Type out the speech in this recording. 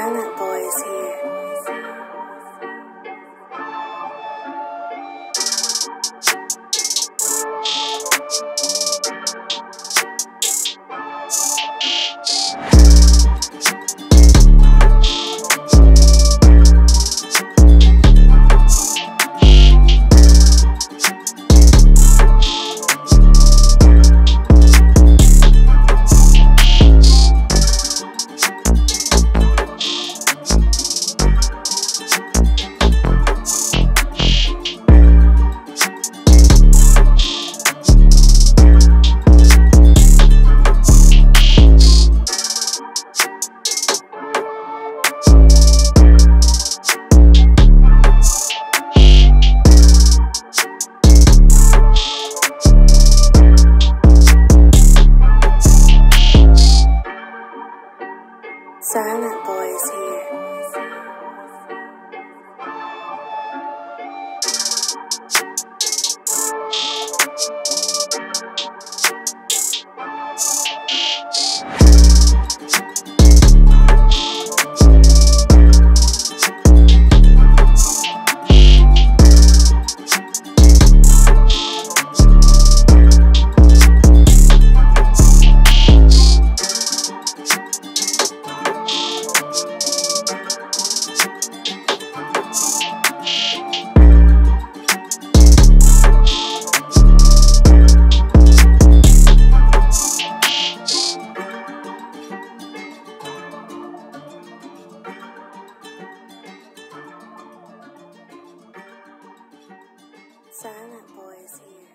Silent Boys here. Silent Boys here. Silent Boy is here.